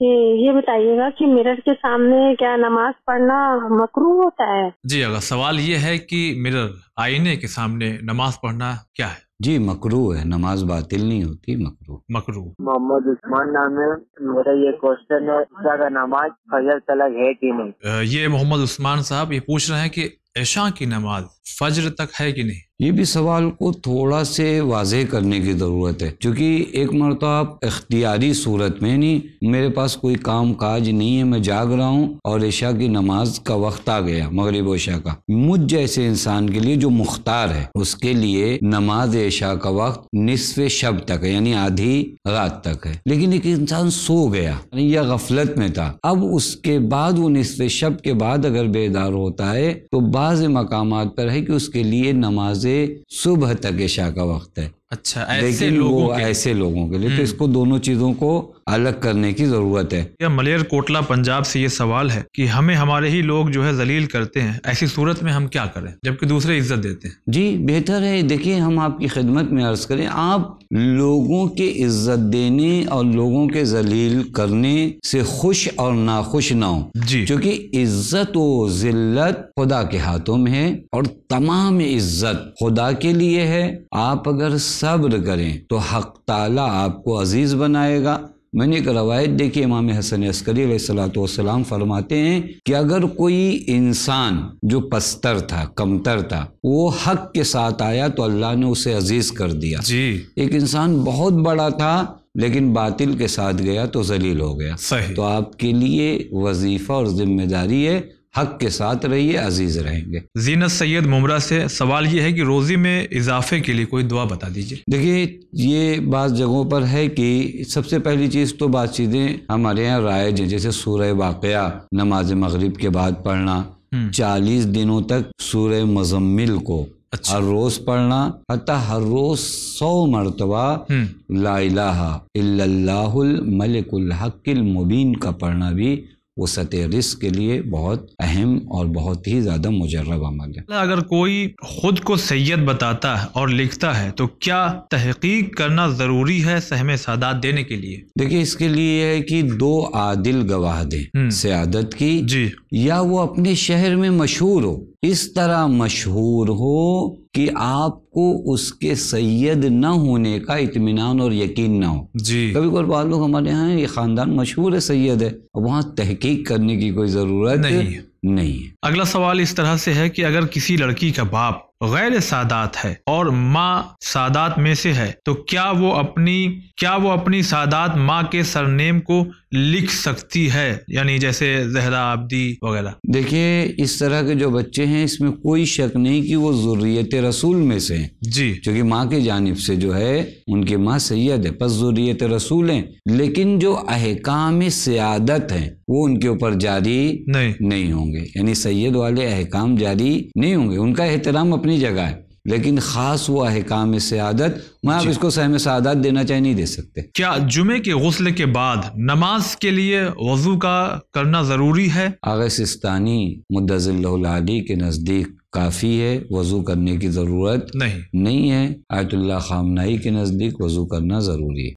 कि ये बताइएगा कि मिरर के सामने क्या नमाज़ पढ़ना मकरू होता है? जी अगर सवाल ये है कि मिरर आईने के सामने नमाज़ पढ़ना क्या है? जी मकरू है। नमाज़ बातिल नहीं होती मकरू मकरू मोहम्मद उस्मान नाम है। मेरा ये क्वेश्चन है अगर नमाज़ फजर तलक है कि नहीं? ये मोहम्मद उस्मान साहब ये पूछ रहे हैं कि ऐशा की नमाज़ फजर तक है कि नहीं? ये भी सवाल को थोड़ा से वाजह करने की ज़रूरत है, क्योंकि एक मरतबा आप इख्तियारी सूरत में नहीं, मेरे पास कोई काम काज नहीं है, मैं जाग रहा हूँ और ऐशा की नमाज़ का वक्त आ गया, मगरब ऐशा का। मुझ जैसे इंसान के लिए जो मुख्तार है, उसके लिए नमाज़ ऐशा का वक्त निसफ शब तक है, यानी आधी रात तक है। लेकिन एक इंसान सो गया या गफलत में था। अब उसके बाद वो निसफ शब के बाद अगर बेदार होता है तो बाज़ मकाम पर है कि उसके लिए नमाज़ सुबह तक ईशा का वक्त है। अच्छा ऐसे लेकिन लोगों वो के ऐसे लोगों के लिए तो इसको दोनों चीज़ों को अलग करने की ज़रूरत है। या मलेर कोटला पंजाब से ये सवाल है कि हमें हमारे ही लोग जो है जलील करते हैं ऐसी सूरत में हम क्या करें जबकि दूसरे इज़्ज़त देते हैं? जी बेहतर है देखिए हम आपकी खिदमत में अर्ज़ करें आप लोगों के इज़्ज़त देने और लोगों के जलील करने से खुश और नाखुश ना हो। जी। क्योंकि इज़्ज़त व जिल्लत खुदा के हाथों में है और तमाम इज़्ज़त खुदा के लिए है। आप अगर सब्र करें तो हक ताला आपको अज़ीज़ बनाएगा। मैंने एक रवायत देखी इमाम हसन अस्करी सलाम फरमाते हैं कि अगर कोई इंसान जो पस्तर था कमतर था वो हक के साथ आया तो अल्लाह ने उसे अज़ीज़ कर दिया। जी। एक इंसान बहुत बड़ा था लेकिन बातिल के साथ गया तो जलील हो गया। सही। तो आपके लिए वजीफा और ज़िम्मेदारी है हक के साथ रहिए अज़ीज़ रहेंगे जीनत सैयद मुमरा से सवाल ये है कि रोज़ी में इजाफे के लिए कोई दुआ बता दीजिए देखिए ये बात जगहों पर है कि सबसे पहली चीज़ तो बात चीज़ें हमारे यहाँ रायज हैं जैसे सूरह वाक़या नमाज़ मगरिब के बाद पढ़ना हम्म। चालीस दिनों तक सूरह मजम्मिल को अच्छा। हर रोज़ पढ़ना अतः हर रोज़ सौ मरतबा हम्म ला इलाहा इल्लल्लाहुल मलिकुल हक्किल मुबीन का पढ़ना भी वसत रिस्क के लिए बहुत अहम और बहुत ही ज़्यादा मुजर्रब अमल है। अगर कोई खुद को सैयद बताता है और लिखता है तो क्या तहकीक करना ज़रूरी है सहम सादात देने के लिए? देखिए इसके लिए है कि दो आदिल गवाह हम्म। दें सियादत की जी। या वो अपने शहर में मशहूर हो। इस तरह मशहूर हो कि आपको उसके सैयद न होने का इतमान और यकीन ना हो। जी। कभी कभी बाद लोग हमारे यहाँ ये खानदान मशहूर है सैयद है और वहाँ तहकीक करने की कोई ज़रूरत नहीं है। नहीं है। अगला सवाल इस तरह से है कि अगर किसी लड़की का बाप गैर सादात है और माँ सादात में से है। तो क्या वो अपनी क्या वो अपनी सादात माँ के सरनेम को लिख सकती है? यानी जैसे जहरा आबदी वगैरह। देखिए इस तरह के जो बच्चे हैं इसमें कोई शक नहीं कि वो ज़ुर्रियत रसूल में से हैं। जी। क्योंकि माँ की जानिब से जो है उनकी माँ सैयद है बस जरूरीत रसूल हैं। लेकिन जो अहकाम सियादत हैं वो उनके ऊपर जारी नहीं। नहीं होंगे। यानी सैयद वाले अहकाम जारी नहीं होंगे। उनका एहतराम अपनी जगह है। लेकिन ख़ास हुआ वो अहकाम सियादत मैं आप इसको सहम सादात देना चाहे नहीं दे सकते। क्या जुमे के गस्ल के बाद नमाज़ के लिए वज़ू का करना ज़रूरी है? आगा सिस्तानी मुद्दज़ल्लाली के नज़दीक काफ़ी है वज़ू करने की ज़रूरत नहीं। नहीं है। आयतुल्ला खामनाई के नज़दीक वज़ू करना ज़रूरी है।